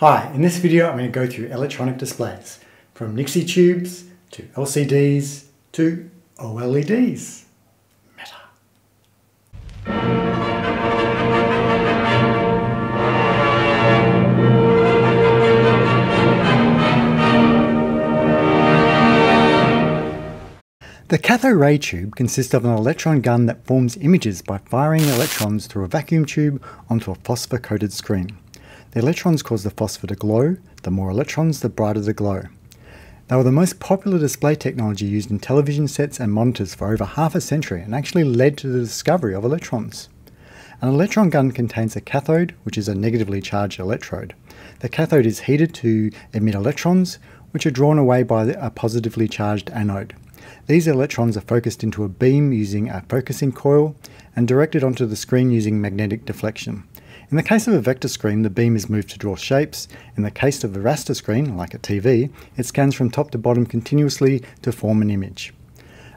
Hi, in this video I'm going to go through electronic displays, from Nixie tubes to LCDs to OLEDs. Meta. The cathode ray tube consists of an electron gun that forms images by firing electrons through a vacuum tube onto a phosphor-coated screen. The electrons cause the phosphor to glow. The more electrons, the brighter the glow. They were the most popular display technology used in television sets and monitors for over half a century and actually led to the discovery of electrons. An electron gun contains a cathode, which is a negatively charged electrode. The cathode is heated to emit electrons, which are drawn away by a positively charged anode. These electrons are focused into a beam using a focusing coil and directed onto the screen using magnetic deflection. In the case of a vector screen, the beam is moved to draw shapes. In the case of a raster screen, like a TV, it scans from top to bottom continuously to form an image.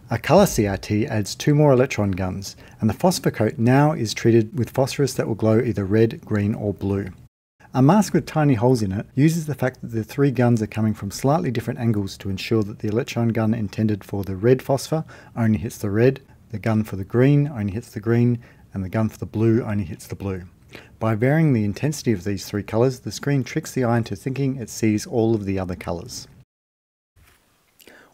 A colour CRT adds two more electron guns, and the phosphor coat now is treated with phosphorus that will glow either red, green or blue. A mask with tiny holes in it uses the fact that the three guns are coming from slightly different angles to ensure that the electron gun intended for the red phosphor only hits the red, the gun for the green only hits the green, and the gun for the blue only hits the blue. By varying the intensity of these three colours, the screen tricks the eye into thinking it sees all of the other colours.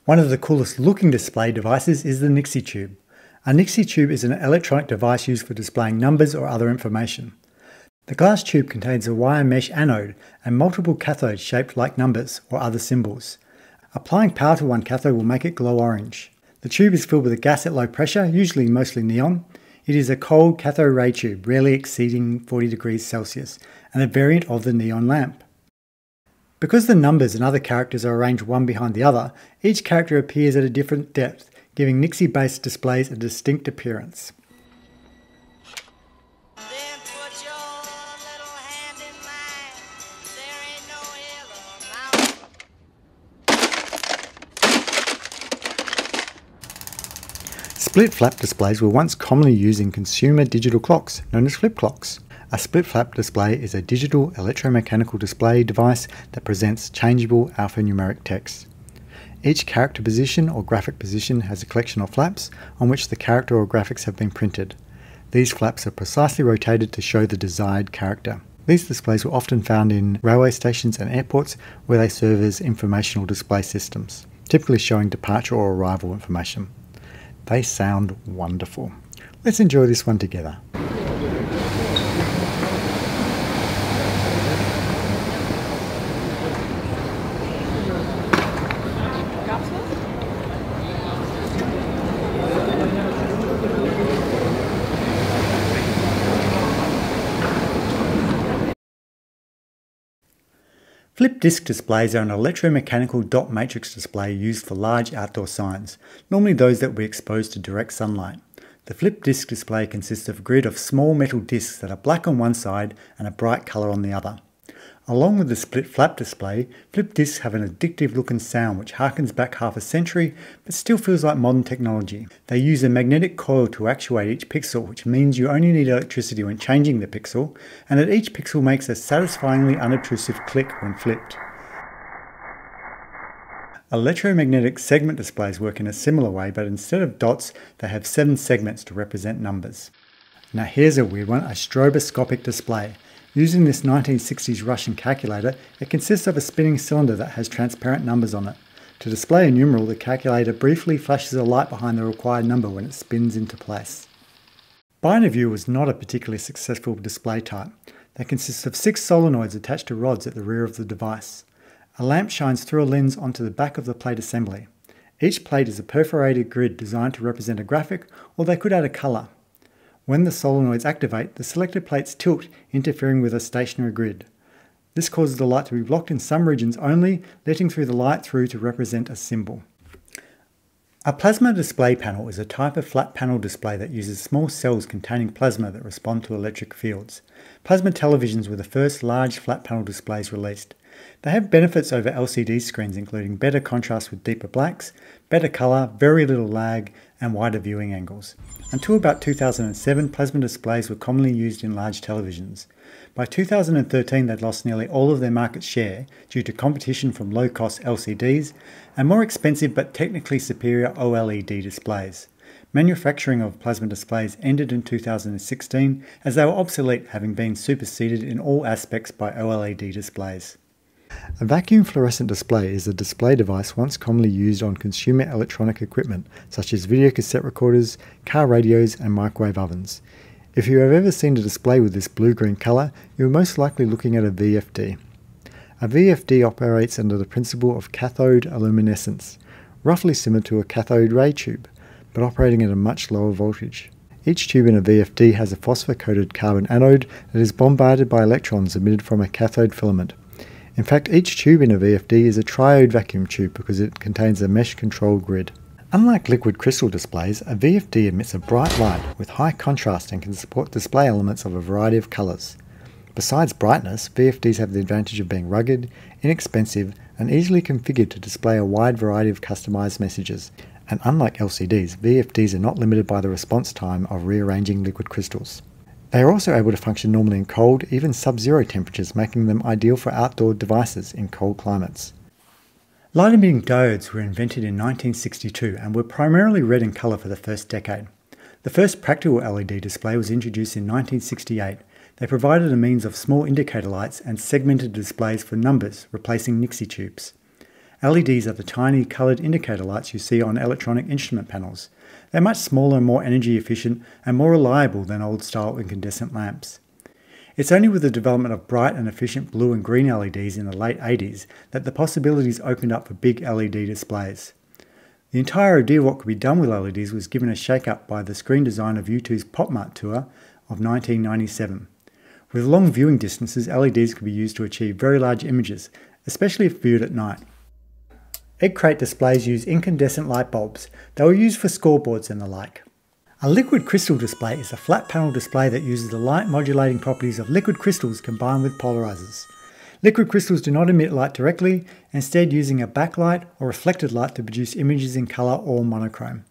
One of the coolest looking display devices is the Nixie tube. A Nixie tube is an electronic device used for displaying numbers or other information. The glass tube contains a wire mesh anode and multiple cathodes shaped like numbers or other symbols. Applying power to one cathode will make it glow orange. The tube is filled with a gas at low pressure, usually mostly neon, it is a cold cathode ray tube, rarely exceeding 40 degrees Celsius, and a variant of the neon lamp. Because the numbers and other characters are arranged one behind the other, each character appears at a different depth, giving Nixie-based displays a distinct appearance. Split flap displays were once commonly used in consumer digital clocks, known as flip clocks. A split flap display is a digital electromechanical display device that presents changeable alphanumeric text. Each character position or graphic position has a collection of flaps on which the character or graphics have been printed. These flaps are precisely rotated to show the desired character. These displays were often found in railway stations and airports where they serve as informational display systems, typically showing departure or arrival information. They sound wonderful. Let's enjoy this one together. Flip disk displays are an electromechanical dot matrix display used for large outdoor signs, normally those that will be exposed to direct sunlight. The flip disk display consists of a grid of small metal discs that are black on one side and a bright colour on the other. Along with the split flap display, flip discs have an addictive look and sound which harkens back half a century but still feels like modern technology. They use a magnetic coil to actuate each pixel which means you only need electricity when changing the pixel and that each pixel makes a satisfyingly unobtrusive click when flipped. Electromagnetic segment displays work in a similar way but instead of dots they have seven segments to represent numbers. Now here's a weird one, a stroboscopic display. Using this 1960s Russian calculator, it consists of a spinning cylinder that has transparent numbers on it. To display a numeral, the calculator briefly flashes a light behind the required number when it spins into place. Bina-View was not a particularly successful display type. They consist of six solenoids attached to rods at the rear of the device. A lamp shines through a lens onto the back of the plate assembly. Each plate is a perforated grid designed to represent a graphic, or they could add a colour. When the solenoids activate, the selected plates tilt, interfering with a stationary grid. This causes the light to be blocked in some regions only, letting through the light through to represent a symbol. A plasma display panel is a type of flat panel display that uses small cells containing plasma that respond to electric fields. Plasma televisions were the first large flat panel displays released. They have benefits over LCD screens including better contrast with deeper blacks, better colour, very little lag, and wider viewing angles. Until about 2007, plasma displays were commonly used in large televisions. By 2013, they'd lost nearly all of their market share due to competition from low cost LCDs and more expensive but technically superior OLED displays. Manufacturing of plasma displays ended in 2016 as they were obsolete, having been superseded in all aspects by OLED displays. A vacuum fluorescent display is a display device once commonly used on consumer electronic equipment such as video cassette recorders, car radios, and microwave ovens. If you have ever seen a display with this blue-green colour, you are most likely looking at a VFD. A VFD operates under the principle of cathodoluminescence, roughly similar to a cathode ray tube, but operating at a much lower voltage. Each tube in a VFD has a phosphor-coated carbon anode that is bombarded by electrons emitted from a cathode filament. In fact, each tube in a VFD is a triode vacuum tube because it contains a mesh control grid. Unlike liquid crystal displays, a VFD emits a bright light with high contrast and can support display elements of a variety of colours. Besides brightness, VFDs have the advantage of being rugged, inexpensive, and easily configured to display a wide variety of customised messages. And unlike LCDs, VFDs are not limited by the response time of rearranging liquid crystals. They are also able to function normally in cold, even sub-zero temperatures, making them ideal for outdoor devices in cold climates. Light emitting diodes were invented in 1962 and were primarily red in colour for the first decade. The first practical LED display was introduced in 1968. They provided a means of small indicator lights and segmented displays for numbers, replacing Nixie tubes. LEDs are the tiny coloured indicator lights you see on electronic instrument panels. They're much smaller and more energy efficient and more reliable than old style incandescent lamps. It's only with the development of bright and efficient blue and green LEDs in the late 80s that the possibilities opened up for big LED displays. The entire idea of what could be done with LEDs was given a shake-up by the screen design of U2's PopMart tour of 1997. With long viewing distances, LEDs could be used to achieve very large images, especially if viewed at night. Egg crate displays use incandescent light bulbs. They were used for scoreboards and the like. A liquid crystal display is a flat panel display that uses the light modulating properties of liquid crystals combined with polarizers. Liquid crystals do not emit light directly, instead using a backlight or reflected light to produce images in color or monochrome.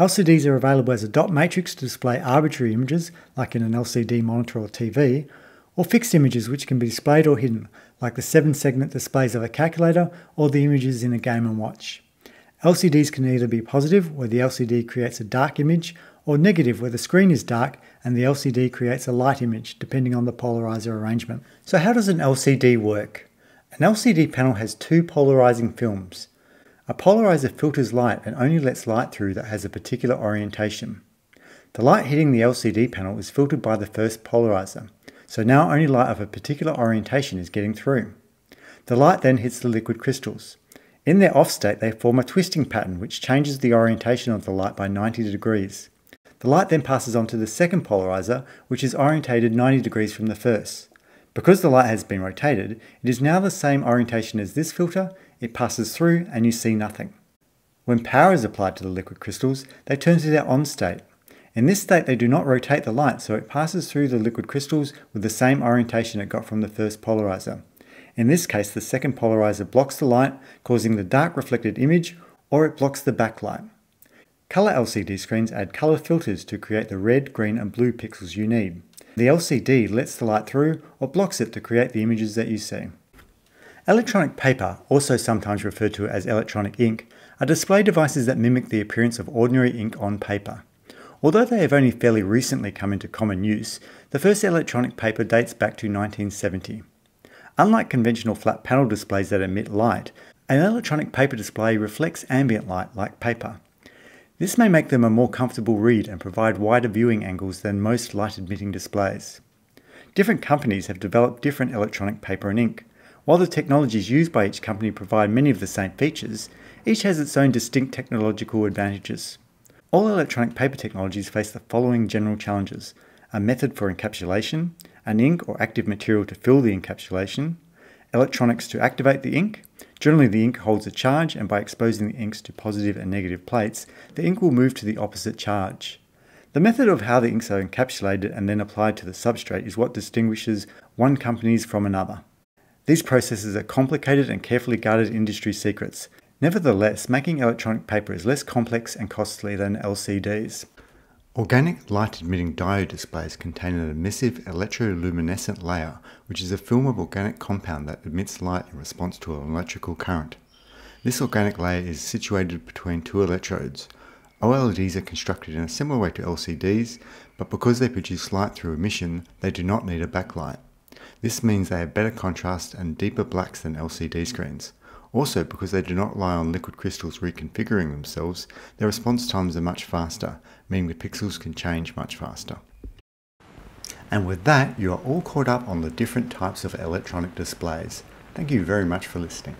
LCDs are available as a dot matrix to display arbitrary images, like in an LCD monitor or TV, or fixed images which can be displayed or hidden, like the seven segment displays of a calculator or the images in a Game & Watch. LCDs can either be positive, where the LCD creates a dark image, or negative, where the screen is dark and the LCD creates a light image, depending on the polarizer arrangement. So how does an LCD work? An LCD panel has two polarizing films. A polarizer filters light and only lets light through that has a particular orientation. The light hitting the LCD panel is filtered by the first polarizer. So now only light of a particular orientation is getting through. The light then hits the liquid crystals. In their off state, they form a twisting pattern which changes the orientation of the light by 90 degrees. The light then passes on to the second polarizer, which is orientated 90 degrees from the first. Because the light has been rotated, it is now the same orientation as this filter, it passes through and you see nothing. When power is applied to the liquid crystals, they turn to their on state. In this state, they do not rotate the light, so it passes through the liquid crystals with the same orientation it got from the first polarizer. In this case, the second polarizer blocks the light, causing the dark reflected image, or it blocks the backlight. Color LCD screens add color filters to create the red, green, and blue pixels you need. The LCD lets the light through or blocks it to create the images that you see. Electronic paper, also sometimes referred to as electronic ink, are display devices that mimic the appearance of ordinary ink on paper. Although they have only fairly recently come into common use, the first electronic paper dates back to 1970. Unlike conventional flat panel displays that emit light, an electronic paper display reflects ambient light like paper. This may make them a more comfortable read and provide wider viewing angles than most light emitting displays. Different companies have developed different electronic paper and ink. While the technologies used by each company provide many of the same features, each has its own distinct technological advantages. All electronic paper technologies face the following general challenges a method for encapsulation, an ink or active material to fill the encapsulation, electronics to activate the ink. Generally, the ink holds a charge, and by exposing the inks to positive and negative plates, the ink will move to the opposite charge. The method of how the inks are encapsulated and then applied to the substrate is what distinguishes one company's from another. These processes are complicated and carefully guarded industry secrets, Nevertheless, making electronic paper is less complex and costly than LCDs. Organic light-emitting diode displays contain an emissive electroluminescent layer, which is a film of organic compound that emits light in response to an electrical current. This organic layer is situated between two electrodes. OLEDs are constructed in a similar way to LCDs, but because they produce light through emission, they do not need a backlight. This means they have better contrast and deeper blacks than LCD screens. Also, because they do not rely on liquid crystals reconfiguring themselves, their response times are much faster, meaning the pixels can change much faster. And with that, you are all caught up on the different types of electronic displays. Thank you very much for listening.